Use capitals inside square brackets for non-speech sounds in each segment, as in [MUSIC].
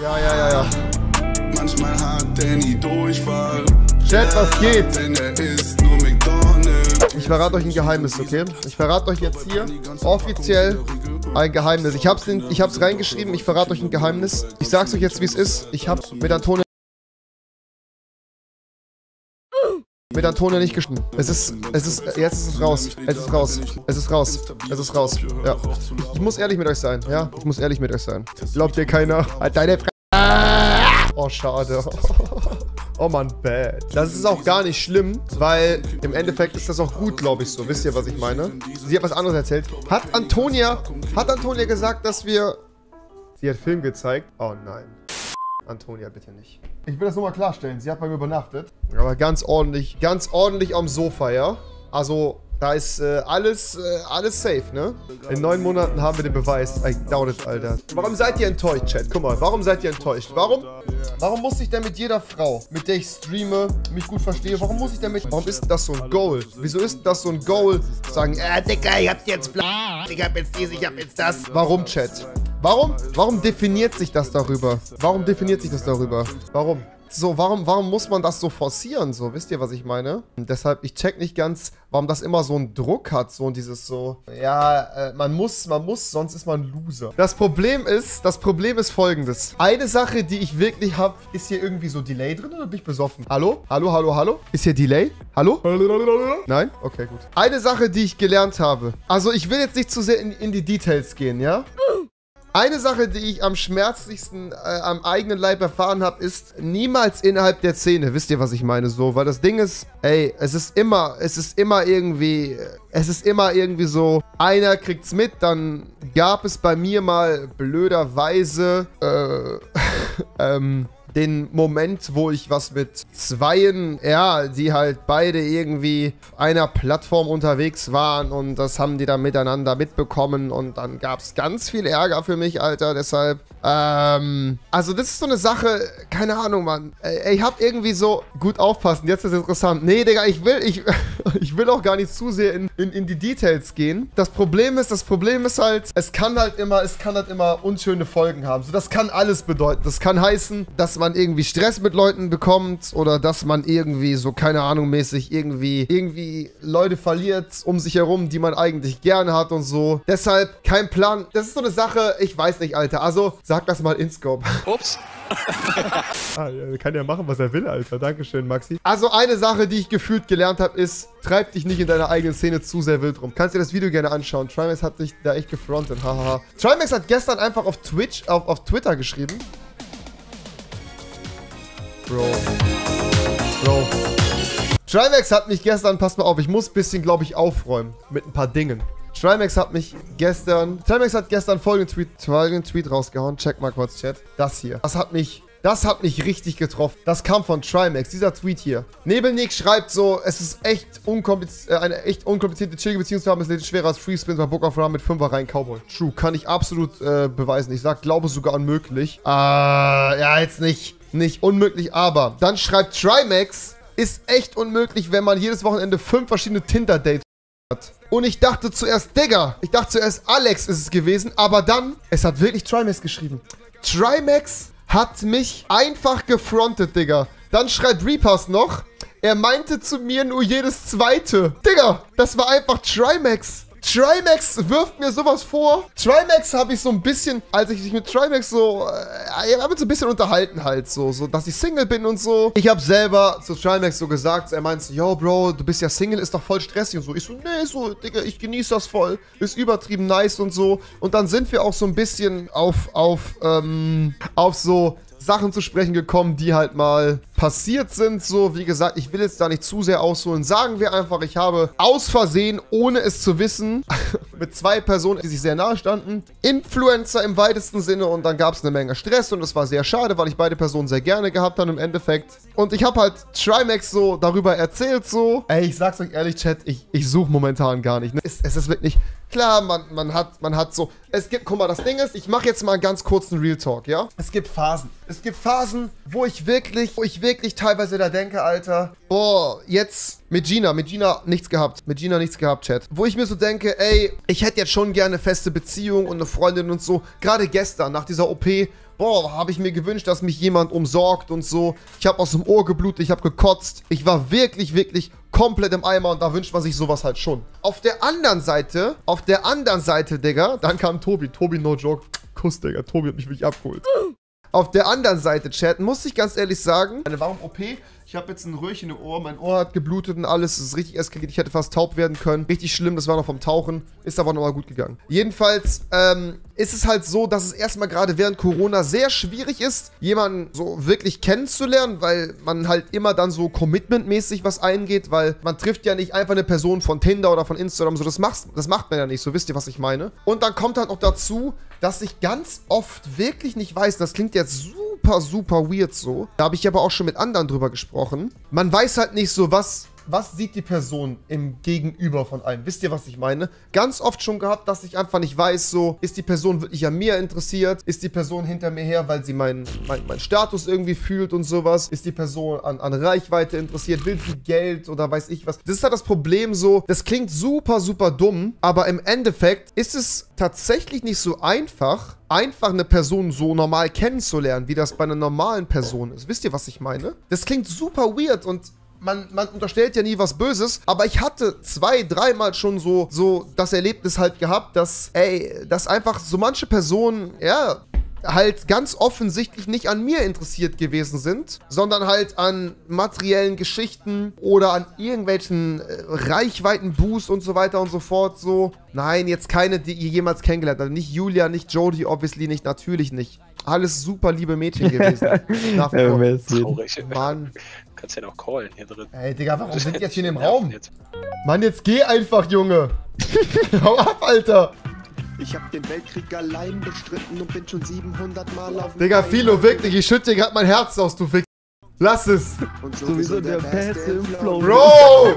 Ja, ja, ja, ja. Manchmal hat nie Durchfall. Chat, was geht? Denn er ist nur McDonald's. Ich verrate euch ein Geheimnis, okay? Ich verrate euch jetzt hier offiziell ein Geheimnis. Ich hab's, in, ich hab's reingeschrieben, ich verrate euch ein Geheimnis. Ich sag's euch jetzt, wie es ist. Ich hab mit Antonia mit Antonia nicht geschnitten. Es ist, es ist, jetzt ist es raus. Es ist raus. Es ist raus. Es ist raus. Ja. Ich muss ehrlich mit euch sein, ja? Ich muss ehrlich mit euch sein. Glaubt dir keiner? Deine Fre Oh, schade. Oh Mann, bad. Das ist auch gar nicht schlimm, weil im Endeffekt ist das auch gut, glaube ich so. Wisst ihr, was ich meine? Sie hat was anderes erzählt. Hat Antonia, hat Antonia gesagt, dass wir... Sie hat Film gezeigt? Oh nein. Antonia, bitte nicht. Ich will das nur mal klarstellen. Sie hat bei mir übernachtet. Aber ganz ordentlich, ganz ordentlich am Sofa, ja? Also, da ist äh, alles, äh, alles safe, ne? In neun Monaten haben wir den Beweis. I doubt it, Alter. Warum seid ihr enttäuscht, Chat? Guck mal, warum seid ihr enttäuscht? Warum? Warum muss ich denn mit jeder Frau, mit der ich streame, mich gut verstehe, warum muss ich denn mit... Warum ist das so ein Goal? Wieso ist das so ein Goal? Sagen, äh, Digga, ich hab jetzt bla, ich hab jetzt dies, ich hab jetzt das. Warum, Chat? Warum? Warum definiert sich das darüber? Warum definiert sich das darüber? Warum? So, warum, warum muss man das so forcieren? So, wisst ihr, was ich meine? Und deshalb, ich check nicht ganz, warum das immer so einen Druck hat. So und dieses so, ja, äh, man muss, man muss, sonst ist man Loser. Das Problem ist, das Problem ist folgendes. Eine Sache, die ich wirklich habe, ist hier irgendwie so Delay drin oder bin ich besoffen? Hallo? Hallo, hallo, hallo? Ist hier Delay? Hallo? Nein? Okay, gut. Eine Sache, die ich gelernt habe. Also, ich will jetzt nicht zu sehr in, in die Details gehen, ja? Eine Sache, die ich am schmerzlichsten äh, am eigenen Leib erfahren habe, ist niemals innerhalb der Szene. Wisst ihr, was ich meine? So, weil das Ding ist, ey, es ist immer, es ist immer irgendwie, es ist immer irgendwie so, einer kriegt's mit, dann gab es bei mir mal blöderweise, äh, [LAUGHS] ähm, den Moment, wo ich was mit Zweien, ja, die halt beide irgendwie auf einer Plattform unterwegs waren und das haben die dann miteinander mitbekommen und dann gab es ganz viel Ärger für mich, Alter, deshalb, ähm, also das ist so eine Sache, keine Ahnung, Mann, ich hab irgendwie so, gut aufpassen, jetzt ist es interessant, nee, Digga, ich will, ich, [LAUGHS] ich will auch gar nicht zu sehr in, in, in die Details gehen. Das Problem ist, das Problem ist halt, es kann halt immer, es kann halt immer unschöne Folgen haben, so, das kann alles bedeuten, das kann heißen, dass man irgendwie Stress mit Leuten bekommt oder dass man irgendwie so, keine Ahnung, mäßig irgendwie, irgendwie Leute verliert um sich herum, die man eigentlich gerne hat und so. Deshalb kein Plan. Das ist so eine Sache, ich weiß nicht, Alter. Also, sag das mal in Scope. Ups. [LAUGHS] ah, ja, kann ja machen, was er will, Alter. Dankeschön, Maxi. Also, eine Sache, die ich gefühlt gelernt habe, ist, treib dich nicht in deiner eigenen Szene zu sehr wild rum. Kannst dir das Video gerne anschauen. Trimax hat dich da echt gefrontet. Hahaha. Trimax hat gestern einfach auf Twitch, auf, auf Twitter geschrieben. Bro. Bro. Trimax hat mich gestern, pass mal auf, ich muss ein bisschen, glaube ich, aufräumen mit ein paar Dingen. Trimax hat mich gestern, Trimax hat gestern folgenden Tweet, folgenden Tweet rausgehauen. Check mal kurz, Chat. Das hier. Das hat mich, das hat mich richtig getroffen. Das kam von Trimax, dieser Tweet hier. Nebelnick schreibt so, es ist echt unkompliziert, äh, eine echt unkomplizierte chillige Beziehung zu haben. Es ist schwerer als Free Spins bei Book of Ram mit 5er rein Cowboy. True, kann ich absolut äh, beweisen. Ich sag, glaube sogar unmöglich. Äh, ja, jetzt nicht nicht unmöglich, aber dann schreibt Trimax, ist echt unmöglich, wenn man jedes Wochenende fünf verschiedene Tinder-Dates hat. Und ich dachte zuerst, Digga, ich dachte zuerst, Alex ist es gewesen, aber dann, es hat wirklich Trimax geschrieben. Trimax hat mich einfach gefrontet, Digga. Dann schreibt Reapers noch, er meinte zu mir nur jedes zweite. Digga, das war einfach Trimax. Trimax wirft mir sowas vor. Trimax habe ich so ein bisschen, als ich mich mit Trimax so, äh, ich habe so ein bisschen unterhalten halt, so, so, dass ich Single bin und so. Ich habe selber zu Trimax so gesagt, er meint so, yo, Bro, du bist ja Single, ist doch voll stressig und so. Ich so, nee, so, Digga, ich genieße das voll, ist übertrieben nice und so. Und dann sind wir auch so ein bisschen auf, auf, ähm, auf so Sachen zu sprechen gekommen, die halt mal passiert sind. So, wie gesagt, ich will jetzt da nicht zu sehr ausholen. Sagen wir einfach, ich habe aus Versehen, ohne es zu wissen, mit zwei Personen, die sich sehr nahe standen, Influencer im weitesten Sinne und dann gab es eine Menge Stress und es war sehr schade, weil ich beide Personen sehr gerne gehabt habe im Endeffekt. Und ich habe halt Trimax so darüber erzählt, so. Ey, ich sag's euch ehrlich, Chat, ich, ich suche momentan gar nicht. Ne? Es, es ist wirklich, klar, man, man, hat, man hat so, es gibt, guck mal, das Ding ist, ich mache jetzt mal einen ganz kurzen Real Talk, ja? Es gibt Phasen. Es gibt Phasen, wo ich wirklich, wo ich wirklich teilweise da denke, Alter, boah, jetzt mit Gina, mit Gina nichts gehabt. Mit Gina nichts gehabt, Chat. Wo ich mir so denke, ey, ich hätte jetzt schon gerne feste Beziehung und eine Freundin und so. Gerade gestern, nach dieser OP, boah, habe ich mir gewünscht, dass mich jemand umsorgt und so. Ich habe aus dem Ohr geblutet, ich habe gekotzt. Ich war wirklich, wirklich komplett im Eimer und da wünscht man sich sowas halt schon. Auf der anderen Seite, auf der anderen Seite, Digga, dann kam Tobi. Tobi, no joke. Kuss, Digga. Tobi hat mich wirklich abgeholt. Auf der anderen Seite, Chat, muss ich ganz ehrlich sagen, eine warum OP? Ich habe jetzt ein Röhrchen im Ohr, mein Ohr hat geblutet und alles, es ist richtig eskaliert. Ich hätte fast taub werden können. Richtig schlimm, das war noch vom Tauchen, ist aber nochmal gut gegangen. Jedenfalls ähm, ist es halt so, dass es erstmal gerade während Corona sehr schwierig ist, jemanden so wirklich kennenzulernen, weil man halt immer dann so commitmentmäßig was eingeht, weil man trifft ja nicht einfach eine Person von Tinder oder von Instagram, so das, machst, das macht man ja nicht, so wisst ihr, was ich meine. Und dann kommt halt noch dazu, dass ich ganz oft wirklich nicht weiß, das klingt jetzt super, super weird so. Da habe ich aber auch schon mit anderen drüber gesprochen. Man weiß halt nicht so, was was sieht die Person im Gegenüber von einem? Wisst ihr, was ich meine? Ganz oft schon gehabt, dass ich einfach nicht weiß, so, ist die Person wirklich an mir interessiert? Ist die Person hinter mir her, weil sie meinen mein, mein Status irgendwie fühlt und sowas? Ist die Person an, an Reichweite interessiert? Will sie Geld oder weiß ich was? Das ist halt das Problem so, das klingt super, super dumm, aber im Endeffekt ist es tatsächlich nicht so einfach, einfach eine Person so normal kennenzulernen, wie das bei einer normalen Person ist. Wisst ihr, was ich meine? Das klingt super weird und man, man unterstellt ja nie was Böses, aber ich hatte zwei, dreimal schon so, so das Erlebnis halt gehabt, dass, ey, dass einfach so manche Personen, ja, halt ganz offensichtlich nicht an mir interessiert gewesen sind, sondern halt an materiellen Geschichten oder an irgendwelchen äh, Reichweitenboost und so weiter und so fort. So, nein, jetzt keine, die ihr jemals kennengelernt habt. Nicht Julia, nicht Jodie, obviously nicht, natürlich nicht. Alles super liebe Mädchen gewesen. [LAUGHS] Nach Ja, vor. wer ist sie? Traurig. Mann. Kannst ja noch callen hier drin. Ey, Digga, warum sind die jetzt hier in dem Raum? Jetzt. Mann, jetzt geh einfach, Junge. [LAUGHS] Hau ab, Alter. Ich hab den Weltkrieg allein bestritten und bin schon 700 Mal auf dem Digga. Philo, wirklich, ich schütte dir gerade mein Herz aus, du Wichs. Lass es. Und Sowieso der Beste im Flow. Bro!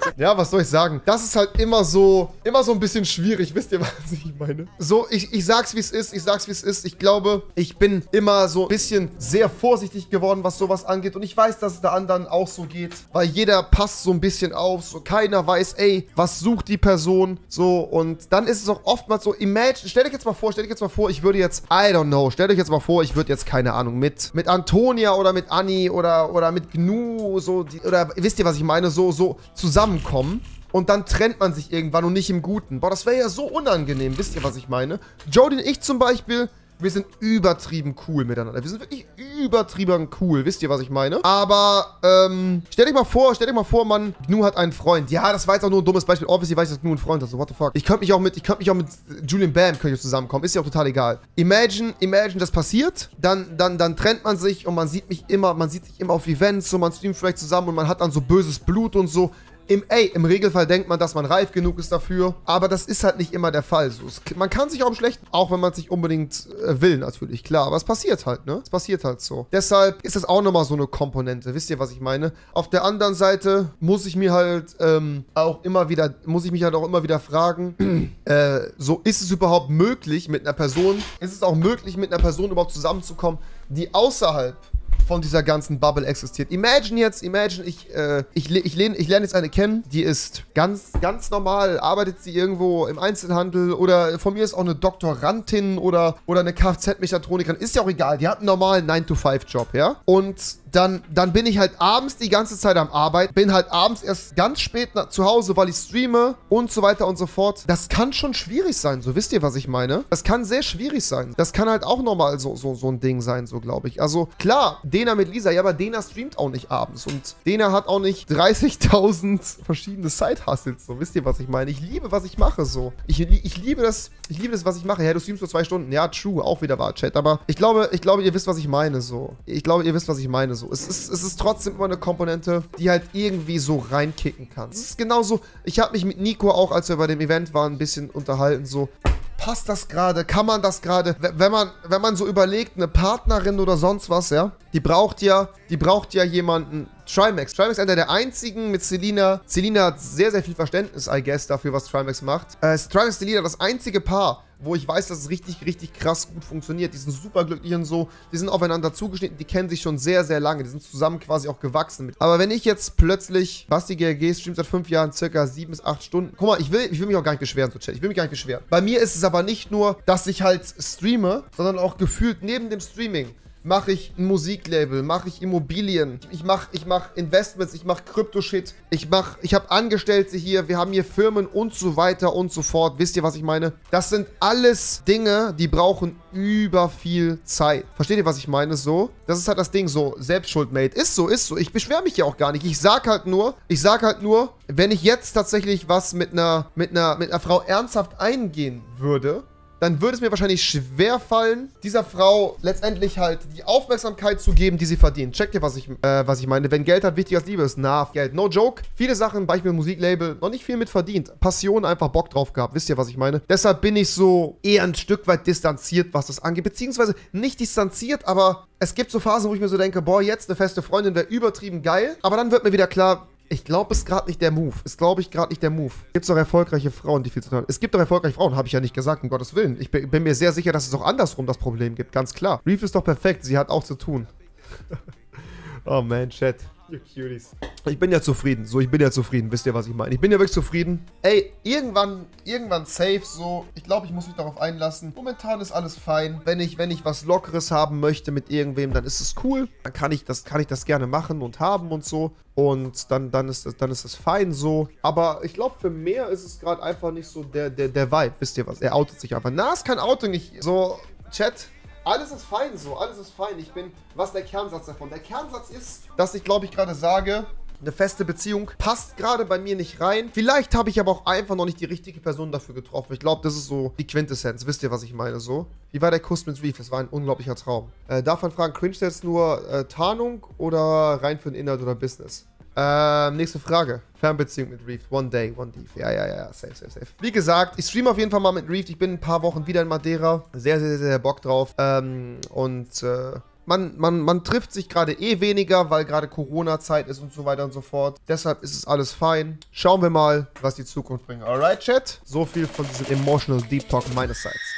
[LAUGHS] Ja, was soll ich sagen? Das ist halt immer so, immer so ein bisschen schwierig. Wisst ihr, [LAUGHS] was ich meine? So, ich, ich sag's, wie es ist. Ich sag's, wie es ist. Ich glaube, ich bin immer so ein bisschen sehr vorsichtig geworden, was sowas angeht. Und ich weiß, dass es der anderen auch so geht. Weil jeder passt so ein bisschen auf. So, keiner weiß, ey, was sucht die Person? So, und dann ist es auch oftmals so, imagine, stell dich jetzt mal vor, stell dich jetzt mal vor, ich würde jetzt, I don't know, stell dich jetzt mal vor, ich würde jetzt, keine Ahnung, mit, mit Antonia oder mit Anni oder, oder mit Gnu, so, die, oder wisst ihr, was ich meine, so, so zusammenkommen. Und dann trennt man sich irgendwann und nicht im Guten. Boah, das wäre ja so unangenehm. Wisst ihr, was ich meine? Jodie und ich zum Beispiel, wir sind übertrieben cool miteinander. Wir sind wirklich übertrieben cool. Wisst ihr, was ich meine? Aber, ähm, stell dich mal vor, stell dich mal vor, man, Gnu hat einen Freund. Ja, das war jetzt auch nur ein dummes Beispiel. Obviously weiß ich, dass Gnu einen Freund hat. So, what the fuck? Ich könnte mich auch mit, ich könnte mich auch mit Julian Bam könnte ich zusammenkommen. Ist ja auch total egal. Imagine, imagine, das passiert. Dann, dann, dann trennt man sich und man sieht mich immer, man sieht sich immer auf Events, so man streamt vielleicht zusammen und man hat dann so böses Blut und so. Im, ey, im Regelfall denkt man, dass man reif genug ist dafür, aber das ist halt nicht immer der Fall. So, es, man kann sich auch im Schlechten, auch wenn man es nicht unbedingt äh, will, natürlich, klar, aber es passiert halt, ne? Es passiert halt so. Deshalb ist das auch nochmal so eine Komponente, wisst ihr, was ich meine? Auf der anderen Seite muss ich mir halt ähm, auch immer wieder, muss ich mich halt auch immer wieder fragen, [CLEARS THROAT] äh, so, ist es überhaupt möglich mit einer Person, ist es auch möglich mit einer Person überhaupt zusammenzukommen, die außerhalb von dieser ganzen Bubble existiert. Imagine jetzt, imagine, ich, äh, ich, ich, lehn- ich lerne jetzt eine kennen, die ist ganz, ganz normal, arbeitet sie irgendwo im Einzelhandel oder von mir ist auch eine Doktorandin oder, oder eine Kfz-Mechatronikerin, ist ja auch egal, die hat einen normalen 9-to-5-Job, ja? Und dann, dann bin ich halt abends die ganze Zeit am Arbeiten, bin halt abends erst ganz spät zu Hause, weil ich streame und so weiter und so fort. Das kann schon schwierig sein, so wisst ihr, was ich meine? Das kann sehr schwierig sein. Das kann halt auch nochmal so, so, so ein Ding sein, so glaube ich. Also klar, Dena mit Lisa, ja, aber Dena streamt auch nicht abends und Dena hat auch nicht 30.000 [LAUGHS] verschiedene Side-Hustles, so wisst ihr, was ich meine? Ich liebe, was ich mache, so. Ich, ich liebe das, ich liebe das, was ich mache. Ja, du streamst nur zwei Stunden. Ja, true, auch wieder war Chat. Aber ich glaube, ich glaube, ihr wisst, was ich meine, so. Ich glaube, ihr wisst, was ich meine, so. Es ist, es ist trotzdem immer eine Komponente, die halt irgendwie so reinkicken kann. Es ist genauso, ich habe mich mit Nico auch, als wir bei dem Event waren, ein bisschen unterhalten, so. Passt das gerade? Kann man das gerade? Wenn man, wenn man so überlegt, eine Partnerin oder sonst was, ja, die braucht ja, die braucht ja jemanden. Trimax. Trimax ist einer der einzigen mit Selina. Selina hat sehr, sehr viel Verständnis, I guess, dafür, was Trimax macht. Äh, Trimax Selina, das einzige Paar, wo ich weiß, dass es richtig, richtig krass gut funktioniert. Die sind super glücklich und so. Die sind aufeinander zugeschnitten. Die kennen sich schon sehr, sehr lange. Die sind zusammen quasi auch gewachsen. Aber wenn ich jetzt plötzlich, Basti GRG streamt seit fünf Jahren circa sieben bis acht Stunden. Guck mal, ich will, ich will mich auch gar nicht beschweren, so Chat. Ich will mich gar nicht beschweren. Bei mir ist es aber nicht nur, dass ich halt streame, sondern auch gefühlt neben dem Streaming mache ich ein Musiklabel, mache ich Immobilien, ich mache ich mach Investments, ich mache Krypto-Shit, ich mache, ich habe Angestellte hier, wir haben hier Firmen und so weiter und so fort. Wisst ihr, was ich meine? Das sind alles Dinge, die brauchen über viel Zeit. Versteht ihr, was ich meine? So, das ist halt das Ding, so Selbstschuld, Mate. Ist so, ist so. Ich beschwere mich ja auch gar nicht. Ich sag halt nur, ich sag halt nur, wenn ich jetzt tatsächlich was mit einer, mit einer, mit einer Frau ernsthaft eingehen würde, dann würde es mir wahrscheinlich schwer fallen, dieser Frau letztendlich halt die Aufmerksamkeit zu geben, die sie verdient. Checkt ihr, was ich, äh, was ich meine? Wenn Geld halt wichtiger als Liebe ist, na, Geld. No joke. Viele Sachen, Beispiel Musiklabel, noch nicht viel mit verdient. Passion, einfach Bock drauf gehabt. Wisst ihr, was ich meine? Deshalb bin ich so eher ein Stück weit distanziert, was das angeht. Beziehungsweise nicht distanziert, aber es gibt so Phasen, wo ich mir so denke, boah, jetzt eine feste Freundin wäre übertrieben geil. Aber dann wird mir wieder klar, ich glaube, es ist gerade nicht der Move. Ist, glaube ich, gerade nicht der Move. Gibt doch erfolgreiche Frauen, die viel zu tun haben. Es gibt doch erfolgreiche Frauen, habe ich ja nicht gesagt, um Gottes Willen. Ich bin, bin mir sehr sicher, dass es auch andersrum das Problem gibt, ganz klar. Reef ist doch perfekt, sie hat auch zu tun. [LAUGHS] oh man, Chat. Ich bin ja zufrieden. So, ich bin ja zufrieden. Wisst ihr, was ich meine? Ich bin ja wirklich zufrieden. Ey, irgendwann, irgendwann safe so. Ich glaube, ich muss mich darauf einlassen. Momentan ist alles fein. Wenn ich, wenn ich was Lockeres haben möchte mit irgendwem, dann ist es cool. Dann kann ich das, kann ich das gerne machen und haben und so. Und dann, dann ist es, dann ist es fein so. Aber ich glaube, für mehr ist es gerade einfach nicht so der, der, der Vibe. Wisst ihr was? Er outet sich einfach. Na, ist kein Auto nicht. So, Chat. Alles ist fein so, alles ist fein. Ich bin, was der Kernsatz davon? Der Kernsatz ist, dass ich glaube ich gerade sage, eine feste Beziehung passt gerade bei mir nicht rein. Vielleicht habe ich aber auch einfach noch nicht die richtige Person dafür getroffen. Ich glaube, das ist so die Quintessenz. Wisst ihr, was ich meine? So. Wie war der Kuss mit Reef? Das war ein unglaublicher Traum. Äh, darf man fragen, cringe jetzt nur äh, Tarnung oder rein für den Inhalt oder Business? Ähm, nächste Frage. Fernbeziehung mit Reef. One day, one deep. Ja, ja, ja, safe, safe, safe. Wie gesagt, ich streame auf jeden Fall mal mit Reef. Ich bin ein paar Wochen wieder in Madeira. Sehr, sehr, sehr, sehr Bock drauf. Ähm, und äh, man, man, man trifft sich gerade eh weniger, weil gerade Corona-Zeit ist und so weiter und so fort. Deshalb ist es alles fein. Schauen wir mal, was die Zukunft bringt. Alright, Chat? So viel von diesem Emotional Deep Talk meinerseits.